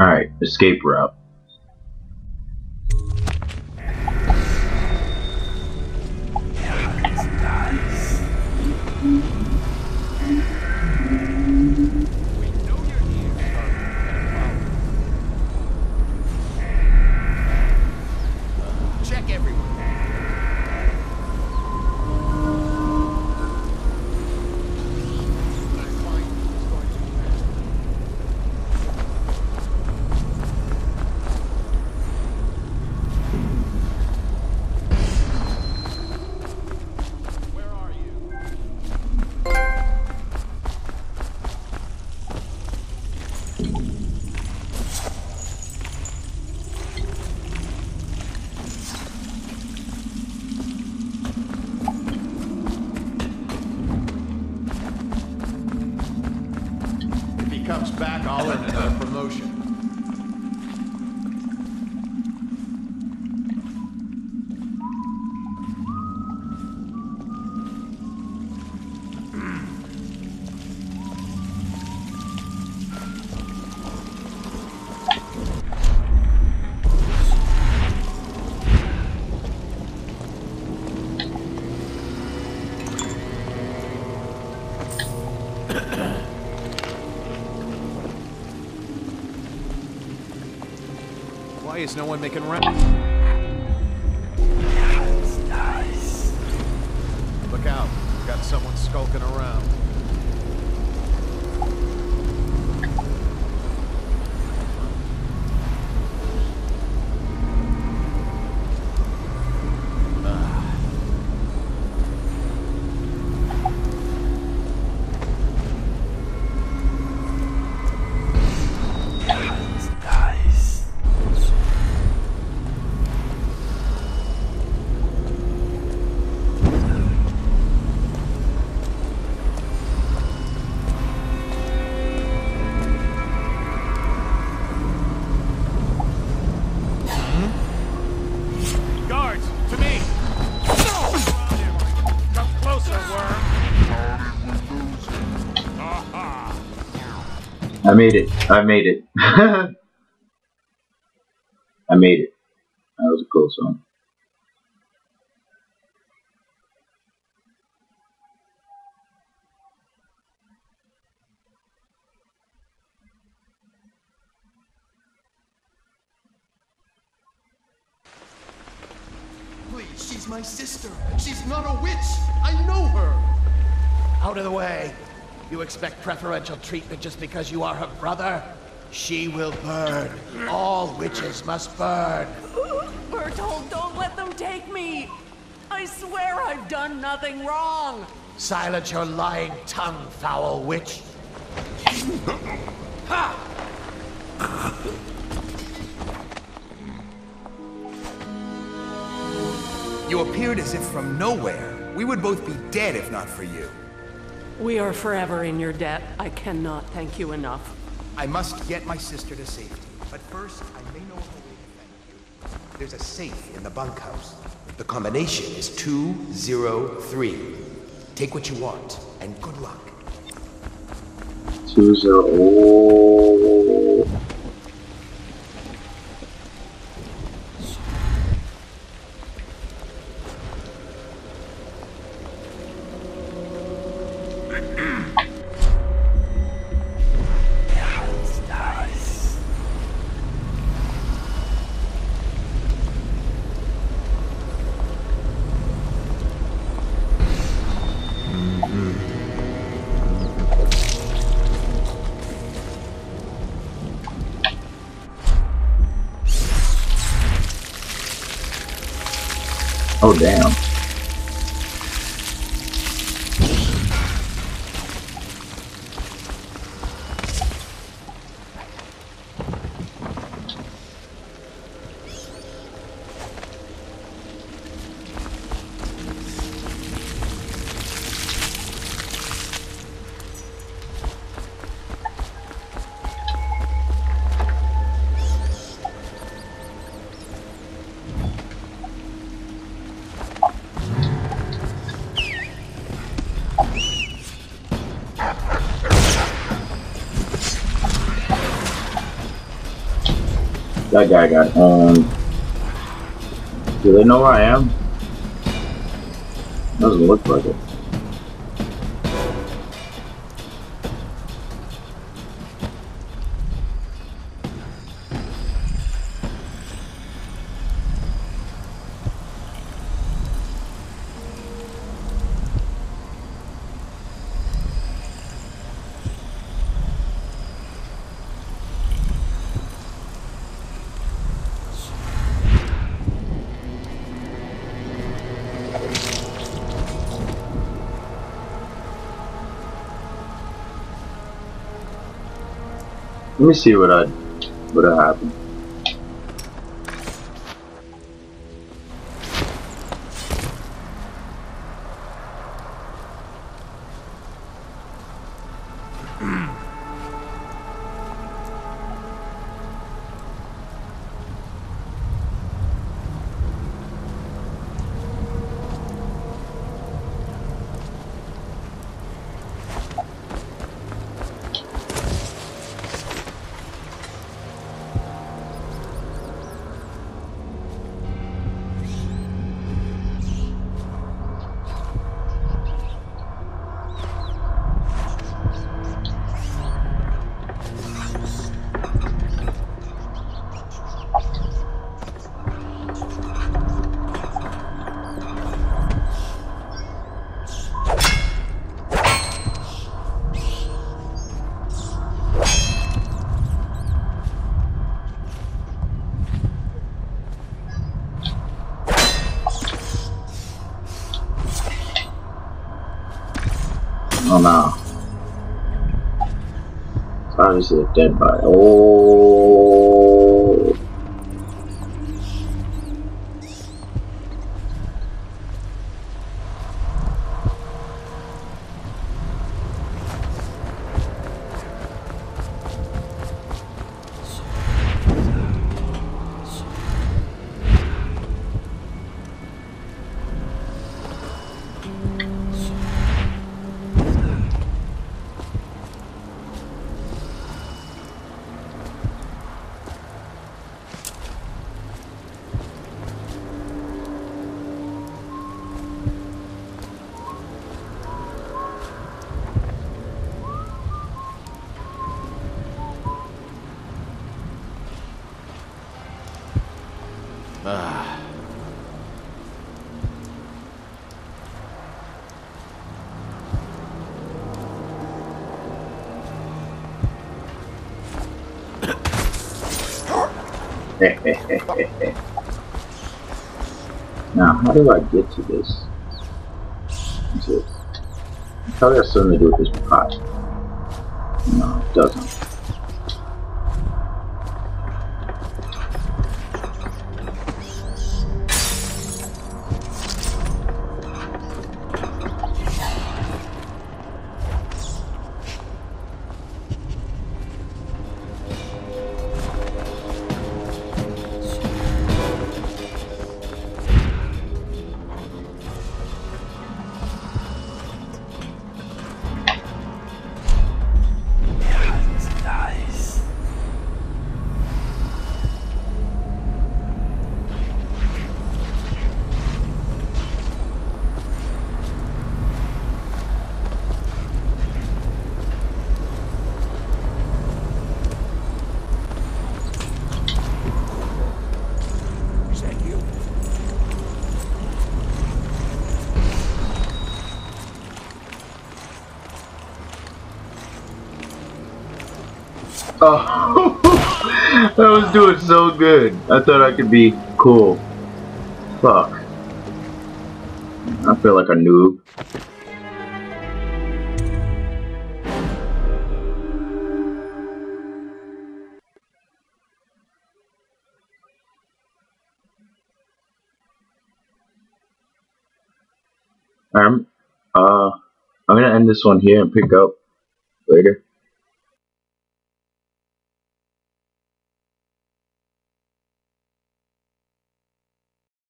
Alright, escape route. Comes back, I'll another promotion. Why is no one making rounds? Look out. We've got someone skulking around. I made it. I made it. I made it. That was a close one. Please, she's my sister. She's not a witch. I know her. Out of the way. You expect preferential treatment just because you are her brother? She will burn. All witches must burn. Bertold, don't let them take me! I swear I've done nothing wrong! Silence your lying tongue, foul witch. ha! You appeared as if from nowhere. We would both be dead if not for you. We are forever in your debt. I cannot thank you enough. I must get my sister to safety. But first, I may know of a way to thank you. There's a safe in the bunkhouse. The combination is 203. Take what you want, and good luck. 203. Oh damn. That guy got owned. Do they know where I am? Doesn't look like it. Let me see what I what happened. Oh no. It's obviously a dead body. Oh. Ah. now, how do I get to this? Is it? Probably has something to do with this pot. No, it doesn't. Oh, I was doing so good. I thought I could be cool. Fuck. I feel like a noob. I'm, uh, I'm gonna end this one here and pick up later.